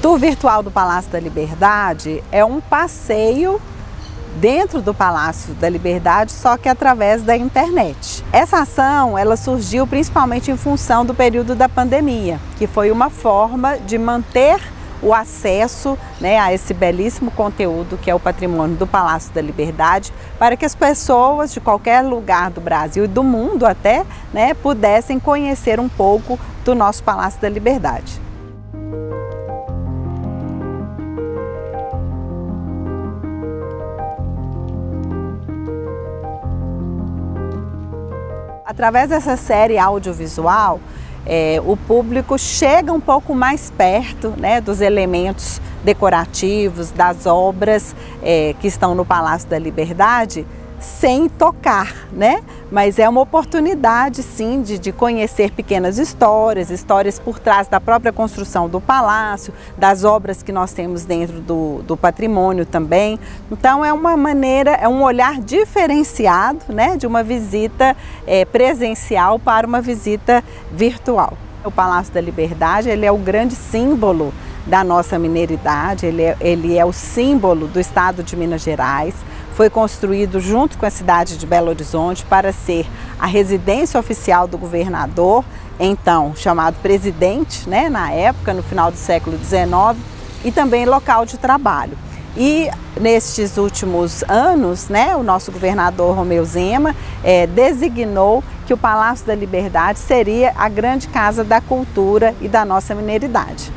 tour virtual do Palácio da Liberdade é um passeio dentro do Palácio da Liberdade, só que através da internet. Essa ação ela surgiu principalmente em função do período da pandemia, que foi uma forma de manter o acesso né, a esse belíssimo conteúdo que é o patrimônio do Palácio da Liberdade, para que as pessoas de qualquer lugar do Brasil e do mundo até né, pudessem conhecer um pouco do nosso Palácio da Liberdade. Através dessa série audiovisual, é, o público chega um pouco mais perto né, dos elementos decorativos, das obras é, que estão no Palácio da Liberdade, sem tocar, né? Mas é uma oportunidade, sim, de, de, conhecer pequenas histórias, histórias por trás da própria construção do palácio, das obras que nós temos dentro do, do patrimônio também. Então é uma maneira, é um olhar diferenciado, né, de uma visita é, presencial para uma visita virtual. O Palácio da Liberdade, ele é o grande símbolo da nossa mineiridade, ele é, ele é o símbolo do estado de Minas Gerais foi construído junto com a cidade de Belo Horizonte para ser a residência oficial do governador, então chamado presidente, né, na época, no final do século XIX, e também local de trabalho. E nestes últimos anos, né, o nosso governador Romeu Zema é, designou que o Palácio da Liberdade seria a grande casa da cultura e da nossa mineiridade.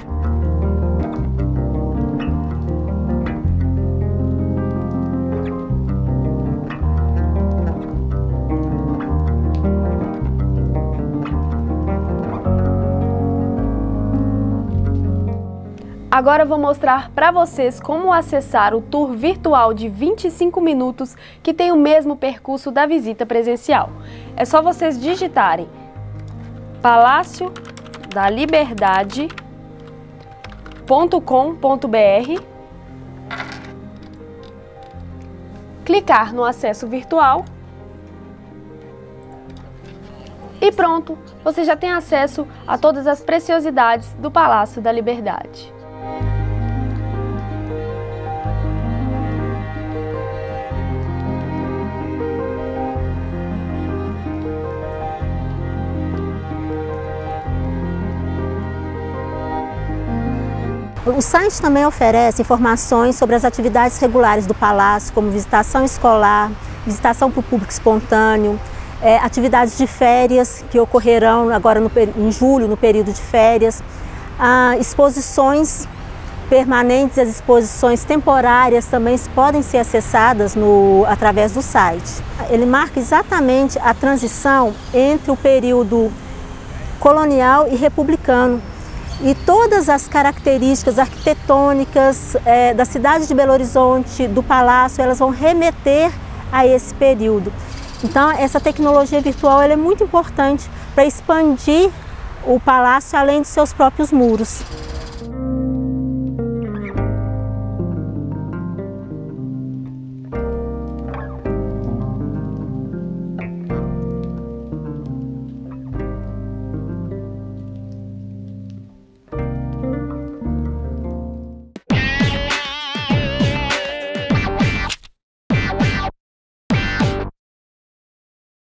Agora eu vou mostrar para vocês como acessar o tour virtual de 25 minutos que tem o mesmo percurso da visita presencial. É só vocês digitarem palácio da liberdade.com.br clicar no acesso virtual e pronto, você já tem acesso a todas as preciosidades do Palácio da Liberdade. O site também oferece informações sobre as atividades regulares do Palácio, como visitação escolar, visitação para o público espontâneo, é, atividades de férias que ocorrerão agora no, em julho, no período de férias, ah, exposições permanentes as exposições temporárias também podem ser acessadas no, através do site. Ele marca exatamente a transição entre o período colonial e republicano, e todas as características arquitetônicas é, da cidade de Belo Horizonte, do palácio, elas vão remeter a esse período. Então, essa tecnologia virtual é muito importante para expandir o palácio além de seus próprios muros.